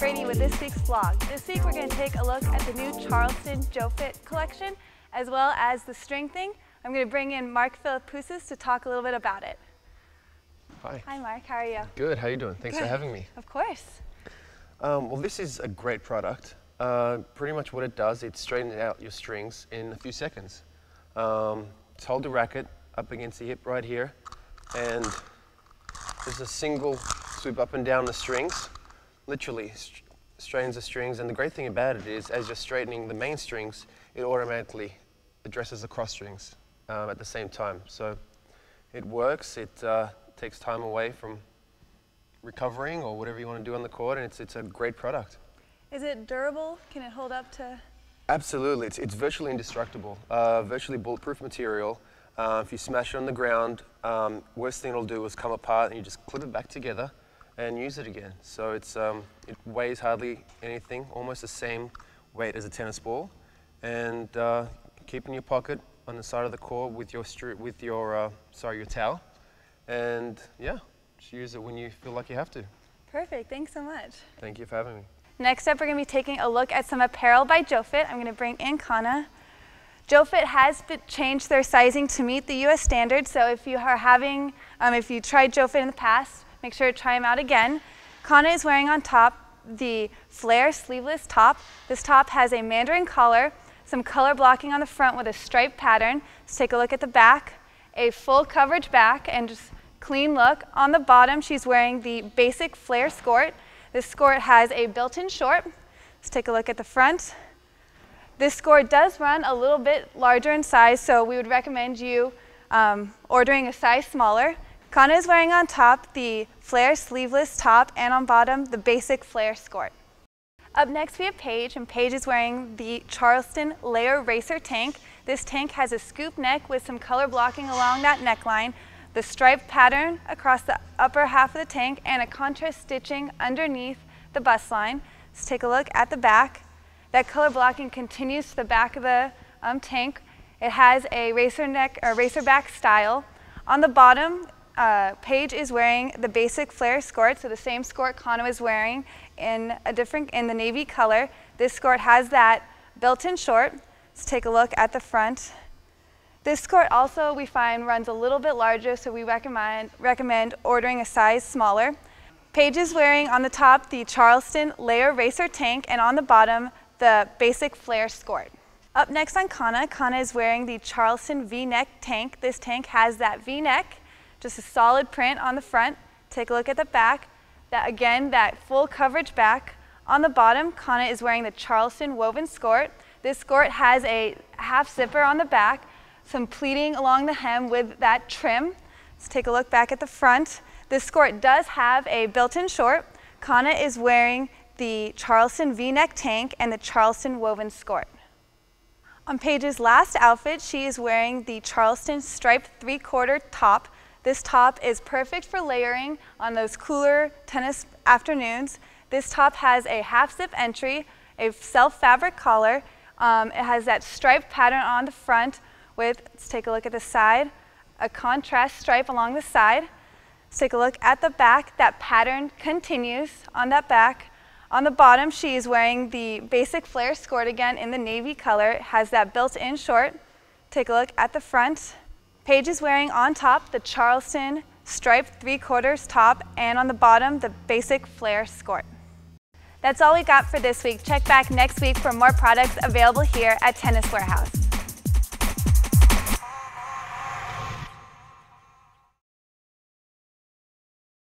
Brittany with this week's vlog. This week we're going to take a look at the new Charleston JoFit collection as well as the string thing. I'm going to bring in Mark Philippoussis to talk a little bit about it. Hi. Hi Mark, how are you? Good, how are you doing? Thanks Good. for having me. Of course. Um, well, this is a great product. Uh, pretty much what it does, it straightens out your strings in a few seconds. Um, just hold the racket up against the hip right here, and there's a single swoop up and down the strings, literally st straightens the strings. And the great thing about it is, as you're straightening the main strings, it automatically addresses the cross strings um, at the same time. So it works. It uh, takes time away from recovering or whatever you want to do on the court, and it's, it's a great product. Is it durable? Can it hold up to? Absolutely, it's, it's virtually indestructible, uh, virtually bulletproof material. Uh, if you smash it on the ground, um, worst thing it'll do is come apart and you just clip it back together and use it again. So it's, um, it weighs hardly anything, almost the same weight as a tennis ball. And uh, keep in your pocket on the side of the court with your, with your, uh, sorry, your towel. And yeah, just use it when you feel like you have to. Perfect, thanks so much. Thank you for having me. Next up, we're going to be taking a look at some apparel by JoFit. I'm going to bring in Kana. JoFit has changed their sizing to meet the U.S. standard, so if you are having, um, if you tried JoFit in the past, make sure to try them out again. Kana is wearing on top the flare sleeveless top. This top has a mandarin collar, some color blocking on the front with a striped pattern. Let's take a look at the back. A full coverage back and just clean look. On the bottom, she's wearing the basic flare skirt. This skirt has a built-in short. Let's take a look at the front. This skirt does run a little bit larger in size, so we would recommend you um, ordering a size smaller. Kana is wearing on top the flare sleeveless top and on bottom the basic flare skirt. Up next we have Paige, and Paige is wearing the Charleston Layer Racer tank. This tank has a scoop neck with some color blocking along that neckline, the striped pattern across the upper half of the tank, and a contrast stitching underneath the bust line. Let's take a look at the back. That color blocking continues to the back of the um, tank. It has a racer neck or racer back style. On the bottom, uh, Paige is wearing the basic flare skirt, so the same skirt Kana is wearing in a different in the navy color. This skirt has that built-in short. Let's take a look at the front. This skirt also we find runs a little bit larger, so we recommend recommend ordering a size smaller. Paige is wearing on the top the Charleston Layer Racer tank and on the bottom the basic flare skirt. Up next on Kana, Kana is wearing the Charleston V-neck tank. This tank has that V-neck, just a solid print on the front. Take a look at the back. That Again, that full coverage back. On the bottom, Kana is wearing the Charleston woven skirt. This skirt has a half zipper on the back, some pleating along the hem with that trim. Let's take a look back at the front. This skirt does have a built-in short. Kana is wearing the Charleston V-neck tank and the Charleston woven skirt. On Paige's last outfit, she is wearing the Charleston striped three-quarter top. This top is perfect for layering on those cooler tennis afternoons. This top has a half zip entry, a self fabric collar. Um, it has that striped pattern on the front with, let's take a look at the side, a contrast stripe along the side. Let's take a look at the back. That pattern continues on that back. On the bottom, she is wearing the basic flare skirt again in the navy color. It has that built-in short. Take a look at the front. Paige is wearing on top the Charleston striped three quarters top and on the bottom the basic flare skirt. That's all we got for this week. Check back next week for more products available here at Tennis Warehouse.